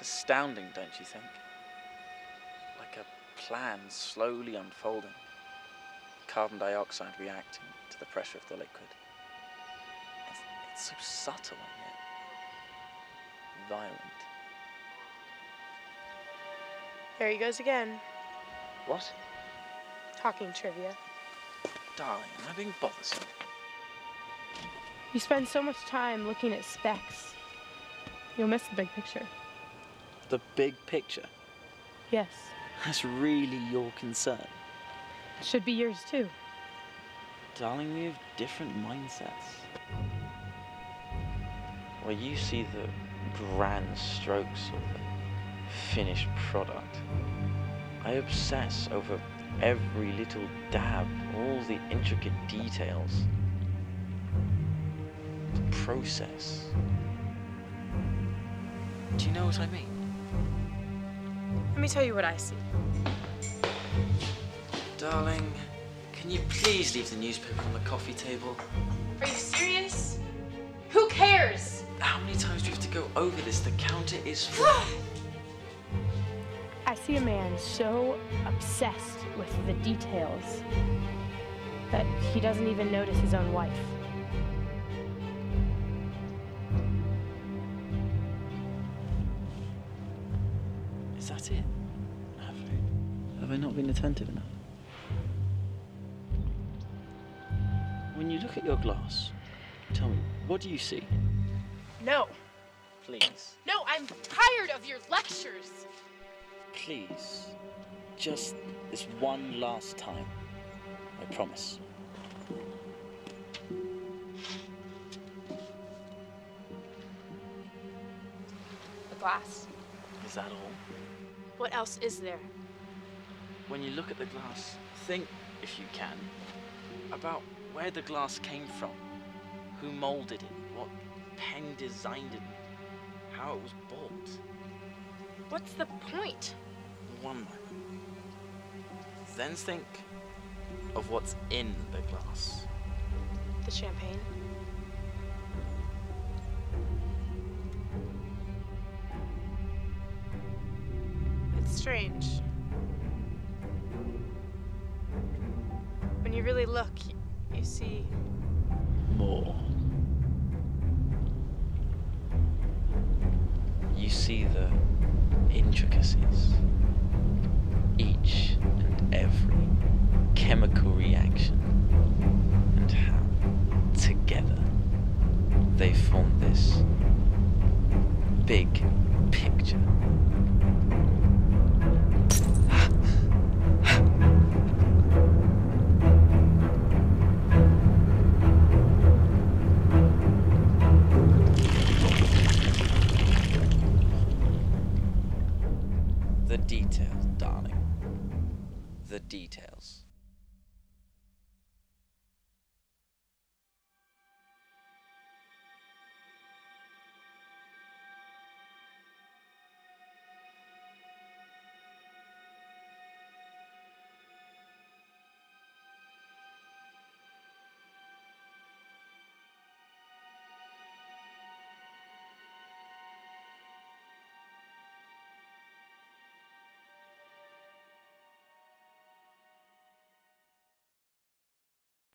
It's astounding, don't you think? Like a plan slowly unfolding. Carbon dioxide reacting to the pressure of the liquid. It's, it's so subtle and yet violent. There he goes again, What? talking trivia. Darling, am I being bothersome? You spend so much time looking at specs, you'll miss the big picture. The big picture. Yes, That's really your concern. it should be yours too. Darling, we have different mindsets. Where you see the grand strokes of the finished product, I obsess over every little dab, all the intricate details. The process. Do you know what I mean? Let me tell you what I see. Darling, can you please leave the newspaper on the coffee table? Are you serious? Who cares? How many times do we have to go over this? The counter is full. I see a man so obsessed with the details that he doesn't even notice his own wife. Is that it? Have I, have I not been attentive enough? When you look at your glass, tell me, what do you see? No, Please, no, I'm tired of your lectures. please, just this one last time. I promise. A glass. Is that all? What else is there? When you look at the glass, think, if you can, about where the glass came from, who molded it, what pen designed it, how it was bought. What's the point? One moment. Then think of what's in the glass. The champagne. Strange. When you really look, you see More. You see the intricacies. Each and every chemical reaction. And how, together, they form this big picture. The details, darling. The details.